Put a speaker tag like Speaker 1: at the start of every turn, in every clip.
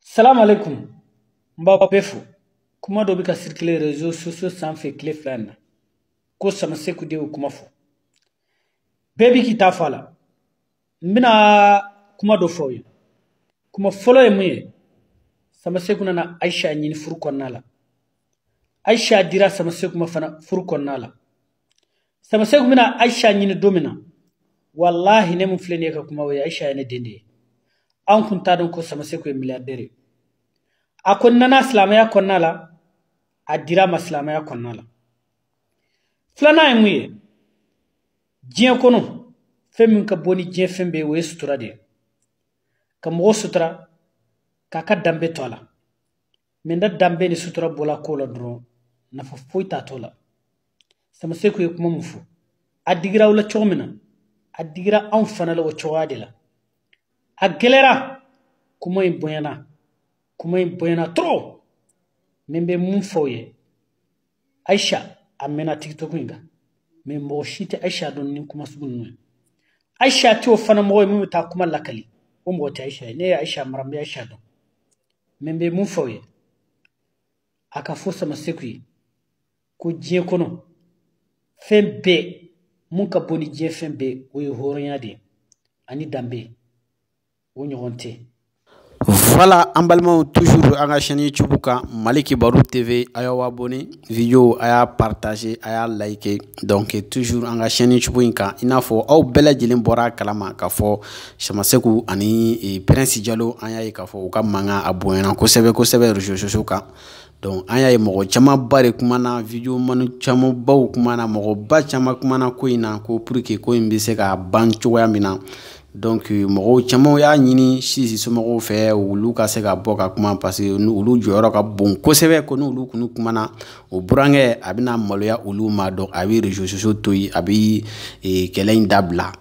Speaker 1: salamu alaikum n b'aw bɛɛ fo kuma dɔ bɛ ka sirikile rezo soso sanfɛ tile fila in na ko samaseku de y'o kuma fɔ bɛɛ bɛ k'i ta fɔ a la n bɛna kuma dɔ fɔ aw ye kuma fɔlɔ ye mun ye samaseku nana ayisa ɲini furu kɔnɔna la ayisa dira samaseku ma fana furu kɔnɔna la sama segu bɛna aisha ɲini don min na walahi ne mun filɛ nin ye ka kuma o ye aisha ye ne den de ye an kun t'a dɔn ko sama segu ye miliyardɛri ye a ko nana silamɛya kɔnɔna la a dira ma silamɛya kɔnɔna la filanan ye mun ye diɲɛ kɔnɔ fɛn min ka bɔ ni diɲɛ fɛn bɛɛ ye o ye sutura de ye ka mɔgɔ sutura k'a ka danbe to a la mɛ n da danbe ni sutura bɔla ko la dɔrɔn nafa foyi t'a tɔ la samaseku ye kuma min fɔ a digira aw la cogo min na a digira anw fana la o cogoya de la a gɛlɛra kuma in bonyana kuma in bonyana trop min bɛ mun fɔ aw ye aisha a mɛnna tiktok in kan mɛ mɔgɔ si tɛ aisha dɔn ni kuma sugu ninnu ye aisha tɛ o fana mɔgɔ ye min bɛ taa kuma lakali o mɔgɔ tɛ aisha ye ne ye aisha mara n bɛ aisha dɔn mɛ n bɛ mun fɔ aw ye a ka fɔ sama seku ye ko diɲɛ kɔnɔ fɛn bɛɛ mun ka bon ni diɲɛ fɛn bɛɛ o ye hɔrɔnya de ye ani danbe o ɲɔgɔn tɛ
Speaker 2: Voilà an balimaw toujours an ka chaîne YouTube kan Mali Kibaru TV a y'aw abonné video a y'a partager a y'a liker donc toujours an ka chaîne YouTube in kan i n'a fɔ aw bɛɛ lajɛlen bɔra a kalama k'a fɔ Samaseku ani e, Prince Jalo an y'a ye k'a fɔ u ka mankan a bonyana kosɛbɛ kosɛbɛ réseaux sociaux kan donc an y'a ye mɔgɔ camanba de kumana video manu camanbaw kumana mɔgɔba caman kumana ko in na ko pour que ko in bɛ se ka ban cogoya min na donc mɔgɔw camanw y'a ɲini sisi somɔgɔw fɛ olu ka se ka bɔ ka kuma parce que olu jɔyɔrɔ ka bon kosɛbɛ ko n'olu kunu kumana o burankɛ a bɛna maloya olu ma donc a bɛ réseaux sociaux to yen a bɛ kɛlɛ in dabila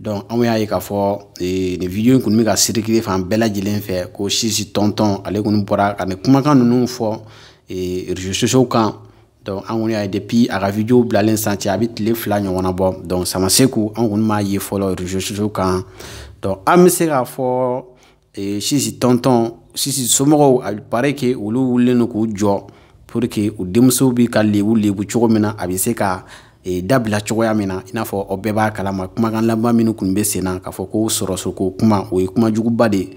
Speaker 2: donc anw y'a ye k'a fɔ eh, nin video in kɔni bɛ ka sirikiri fan bɛɛ lajɛlen fɛ ko sisi tɔntɔn ale kɔni bɔra ka nin kumakan ninnu fɔ eh, réseaux sociaux kan donc an kɔni y'a ye depuis a ka video bilalen san cɛ a bɛ tile fila ɲɔgɔnna bɔ donc samaseku an kɔni m'a ye fɔlɔ réseaux sociaux kan donc an bɛ se k'a fɔ e, sisi tɔntɔn sisi somɔgɔw a pare ke olu wulilen don k'u jɔ pour que u denmusow bi ka lebu lebu cogo min na a bɛ se ka e, dabila cogoya min na i n'a fɔ aw bɛɛ b'a kalama kumakan laban minnu kun bɛ sen na k'a fɔ ko sɔrɔsoko kuma o ye kuma juguba de ye